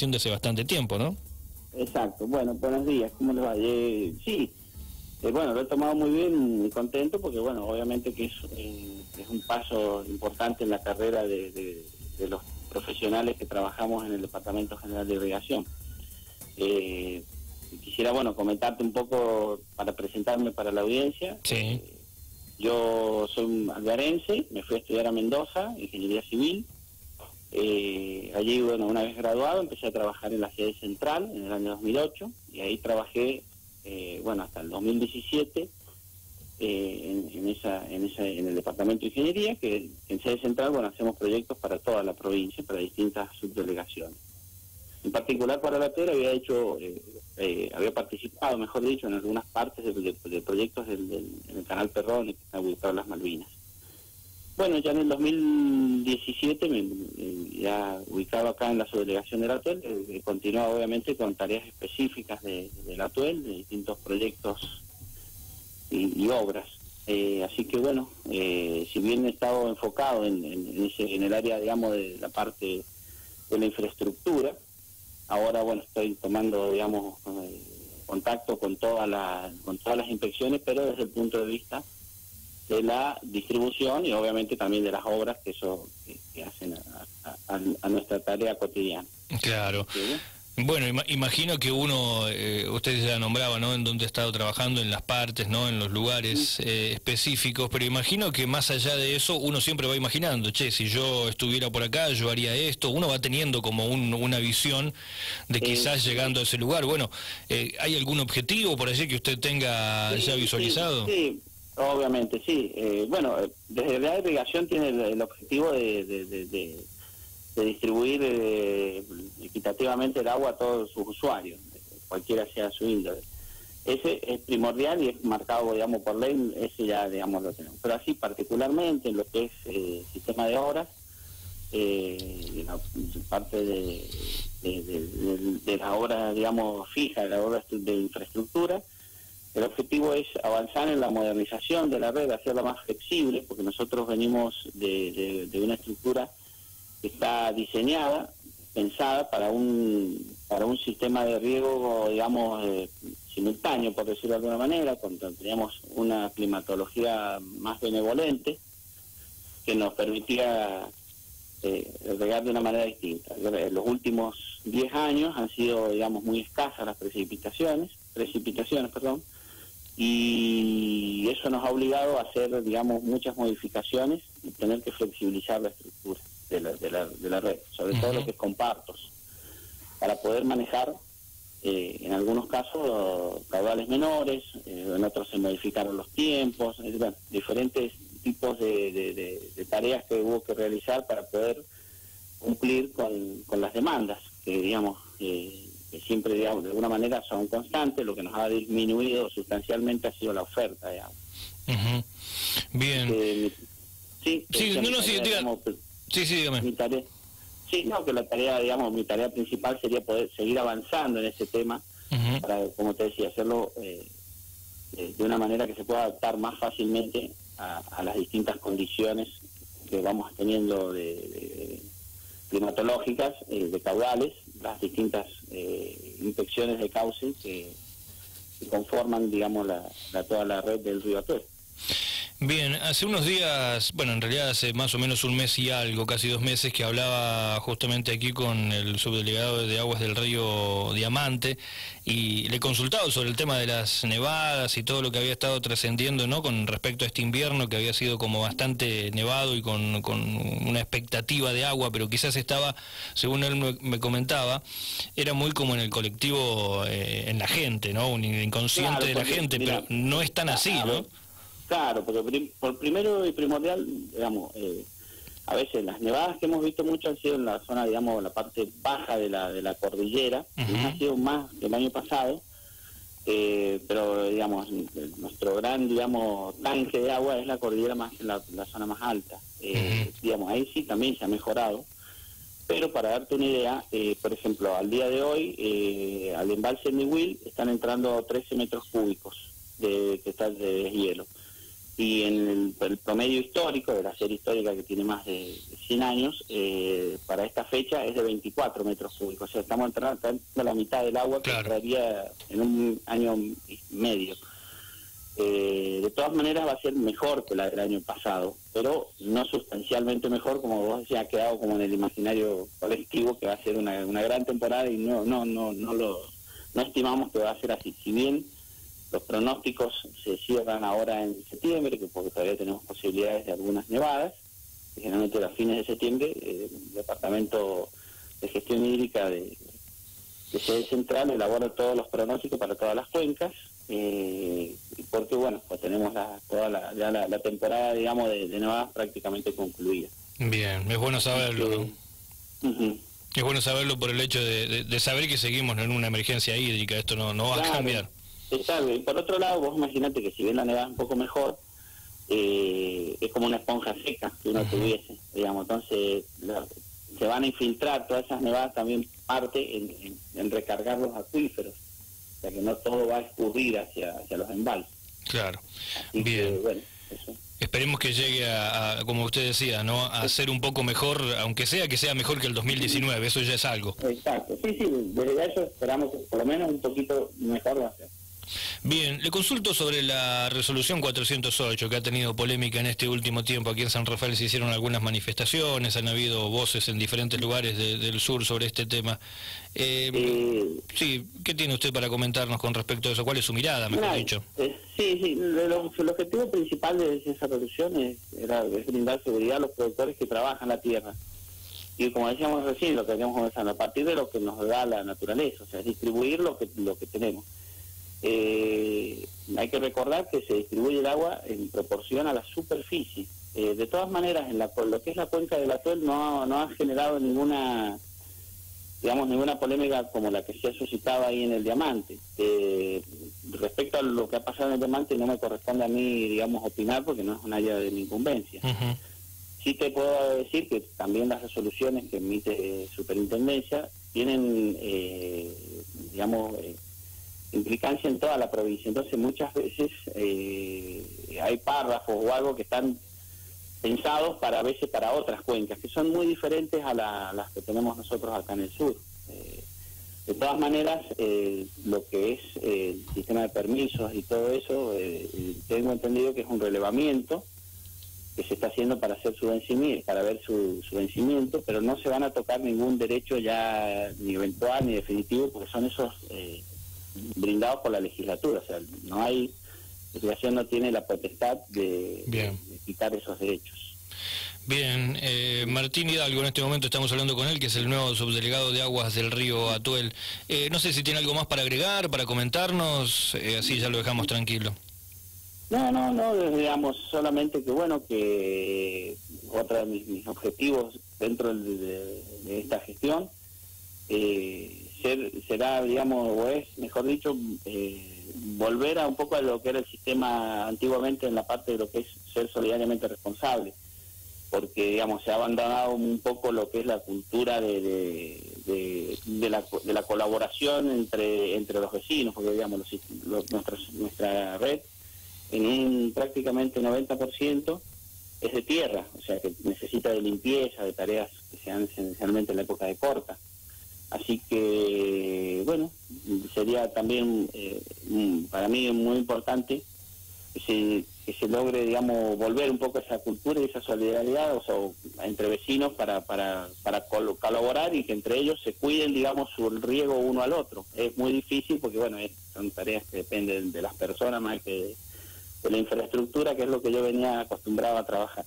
de hace bastante tiempo, ¿no? Exacto. Bueno, buenos días. ¿Cómo les va? Eh, sí, eh, bueno, lo he tomado muy bien, muy contento, porque bueno, obviamente que es, eh, es un paso importante en la carrera de, de, los profesionales que trabajamos en el Departamento General de Irrigación. Eh, quisiera, bueno, comentarte un poco para presentarme para la audiencia. Sí. Eh, yo soy un algarense, me fui a estudiar a Mendoza, Ingeniería Civil. Eh, allí, bueno, una vez graduado, empecé a trabajar en la sede central en el año 2008 y ahí trabajé, eh, bueno, hasta el 2017 eh, en, en, esa, en, esa, en el Departamento de Ingeniería, que en sede central, bueno, hacemos proyectos para toda la provincia, para distintas subdelegaciones. En particular para la TER había hecho, eh, eh, había participado, mejor dicho, en algunas partes de, proyectos del, del, en el canal Perrón, que está ubicado en las Malvinas. Bueno, ya en el 2017, me, ya ubicado acá en la subdelegación de la TUEL, eh, continuaba obviamente con tareas específicas de, de la TUEL, de distintos proyectos y, obras. Eh, así que bueno, eh, si bien he estado enfocado en, en, en, ese, en el área, digamos, de la parte de la infraestructura, ahora bueno estoy tomando digamos eh, contacto con todas las con todas las inspecciones pero desde el punto de vista de la distribución y obviamente también de las obras que eso que, que hacen a, a, a, nuestra tarea cotidiana claro ¿Sí? Bueno, ima imagino que uno, eh, ustedes ya nombraba, ¿no? En dónde ha estado trabajando, en las partes, ¿no? En los lugares eh, específicos, pero imagino que más allá de eso, uno siempre va imaginando, che, si yo estuviera por acá, yo haría esto, uno va teniendo como un, una visión de quizás llegando a ese lugar. Bueno, eh, ¿hay algún objetivo por allí que usted tenga ya visualizado? Sí, obviamente, sí. Eh, bueno, desde la irrigación tiene el, objetivo de, de, distribuir eh, equitativamente el agua a todos sus usuarios, cualquiera sea su índole. Ese es primordial y es marcado, digamos, por ley, ese ya, digamos, lo tenemos. Pero así, particularmente en lo que es eh, sistema de obras, eh, la parte de, de, de, de, la obra, digamos, fija, de la obra de infraestructura, el objetivo es avanzar en la modernización de la red, hacerla más flexible, porque nosotros venimos de, una estructura está diseñada, pensada para un para un sistema de riego, digamos, eh, simultáneo, por decirlo de alguna manera, cuando teníamos una climatología más benevolente que nos permitía eh, regar de una manera distinta. En los últimos 10 años han sido, digamos, muy escasas las precipitaciones, precipitaciones, perdón, y eso nos ha obligado a hacer, digamos, muchas modificaciones y tener que flexibilizar la estructura de la, de la, de la red, sobre uh -huh. todo lo que es compartos, para poder manejar eh, en algunos casos caudales menores, eh, en otros se modificaron los tiempos, bueno, diferentes tipos de, de, de, de, tareas que hubo que realizar para poder cumplir con, con las demandas, que digamos, eh, que siempre digamos, de alguna manera son constantes, lo que nos ha disminuido sustancialmente ha sido la oferta, digamos. Uh -huh. Bien. sí, sí no, no, sí, digamos, Sí, sí, dígame. Mi tarea, sí, no, que la tarea, digamos, mi tarea principal sería poder seguir avanzando en ese tema, uh -huh. para, como te decía, hacerlo eh, de, de, una manera que se pueda adaptar más fácilmente a, a las distintas condiciones que vamos teniendo de, de climatológicas, eh, de caudales, las distintas eh, inspecciones de cauce que, conforman, digamos, la, la, toda la red del río Atuel. Bien, hace unos días, bueno, en realidad hace más o menos un mes y algo, casi dos meses, que hablaba justamente aquí con el subdelegado de Aguas del Río Diamante y le he consultado sobre el tema de las nevadas y todo lo que había estado trascendiendo, ¿no? Con respecto a este invierno que había sido como bastante nevado y con, con una expectativa de agua, pero quizás estaba, según él me, me comentaba, era muy como en el colectivo, eh, en la gente, ¿no? Un inconsciente claro, de la gente, mira, pero no es tan así, ¿no? Claro, porque prim por primero y primordial, digamos, eh, a veces las nevadas que hemos visto mucho han sido en la zona, digamos, la parte baja de la, de la cordillera, uh -huh. ha sido más que el año pasado, eh, pero, digamos, nuestro gran, digamos, tanque de agua es la cordillera más la, la zona más alta. Eh, uh -huh. Digamos, ahí sí también se ha mejorado, pero para darte una idea, eh, por ejemplo, al día de hoy, eh, al embalse de Will están entrando 13 metros cúbicos de, que está de hielo y en el, promedio histórico de la serie histórica que tiene más de 100 años, eh, para esta fecha es de 24 metros cúbicos. O sea, estamos entrando a la mitad del agua que entraría en un año y medio. Eh, de todas maneras va a ser mejor que la del año pasado, pero no sustancialmente mejor, como vos decías, ha quedado como en el imaginario colectivo que va a ser una, una gran temporada y no, no, no, no lo no estimamos que va a ser así. Si bien los pronósticos se cierran ahora en septiembre, que porque todavía tenemos posibilidades de algunas nevadas, generalmente a fines de septiembre eh, el Departamento de Gestión Hídrica de, sede central elabora todos los pronósticos para todas las cuencas, eh, porque bueno, pues tenemos la, toda la, ya la, temporada, digamos, de, nevadas prácticamente concluida. Bien, es bueno saberlo. Es bueno saberlo por el hecho de, saber que seguimos en una emergencia hídrica, esto no, no va a cambiar. Y por otro lado, vos imagínate que si bien la nevada es un poco mejor, eh, es como una esponja seca que uno tuviese, digamos, entonces se van a infiltrar todas esas nevadas también parte en, recargar los acuíferos, o sea que no todo va a escurrir hacia, hacia los embalses. Claro, bien. Esperemos que llegue a, como usted decía, ¿no? a ser un poco mejor, aunque sea que sea mejor que el 2019, eso ya es algo. Exacto, sí, sí, desde eso esperamos que por lo menos un poquito mejor va a ser. Bien, le consulto sobre la resolución 408 que ha tenido polémica en este último tiempo. Aquí en San Rafael se hicieron algunas manifestaciones, han habido voces en diferentes lugares del sur sobre este tema. Eh, eh, sí, ¿qué tiene usted para comentarnos con respecto a eso? ¿Cuál es su mirada, mejor dicho? Eh, sí, sí, el, objetivo principal de esa resolución es, era, brindar seguridad a los productores que trabajan la tierra y como decíamos recién, lo que habíamos conversado, a partir de lo que nos da la naturaleza, o sea, distribuir lo que, lo que tenemos. Eh, hay que recordar que se distribuye el agua en proporción a la superficie. Eh, de todas maneras, en la, lo que es la cuenca del Atuel no, no ha generado ninguna digamos, ninguna polémica como la que se ha suscitado ahí en el Diamante. Eh, respecto a lo que ha pasado en el Diamante, no me corresponde a mí, digamos, opinar porque no es un área de mi incumbencia. Sí te puedo decir que también las resoluciones que emite Superintendencia tienen, eh, digamos, eh, implicancia en toda la provincia. Entonces muchas veces eh, hay párrafos o algo que están pensados para a veces para otras cuencas, que son muy diferentes a las que tenemos nosotros acá en el sur. Eh, de todas maneras, eh, lo que es el sistema de permisos y todo eso, tengo entendido que es un relevamiento que se está haciendo para hacer su vencimiento, para ver su, su, vencimiento, pero no se van a tocar ningún derecho ya ni eventual ni definitivo, porque son esos brindados por la legislatura. O sea, no hay, la legislación no tiene la potestad de, quitar esos derechos. Bien, eh, Martín Hidalgo, en este momento estamos hablando con él, que es el nuevo subdelegado de aguas del río Atuel. Eh, no sé si tiene algo más para agregar, para comentarnos, eh, así ya lo dejamos tranquilo. No, no, no, digamos solamente que bueno, que otro de mis, objetivos dentro de, de esta gestión eh, será, digamos, o es, mejor dicho, eh, volver a un poco a lo que era el sistema antiguamente en la parte de lo que es ser solidariamente responsable, porque, digamos, se ha abandonado un poco lo que es la cultura de, de, la, de la colaboración entre, entre los vecinos, porque, digamos, nuestra, nuestra red en un prácticamente 90% es de tierra, o sea, que necesita de limpieza, de tareas que se dan esencialmente en la época de corta. Así que, bueno, sería también eh, para mí muy importante que se, que se logre, digamos, volver un poco esa cultura y esa solidaridad o sea, entre vecinos para, para, para colaborar y que entre ellos se cuiden, digamos, su riego uno al otro. Es muy difícil porque, bueno, son tareas que dependen de las personas más que de la infraestructura, que es lo que yo venía acostumbrado a trabajar.